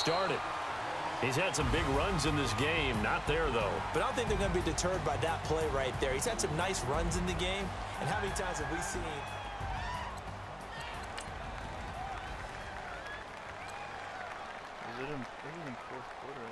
started. He's had some big runs in this game. Not there, though. But I don't think they're going to be deterred by that play right there. He's had some nice runs in the game. And how many times have we seen... Is it in, it in fourth quarter,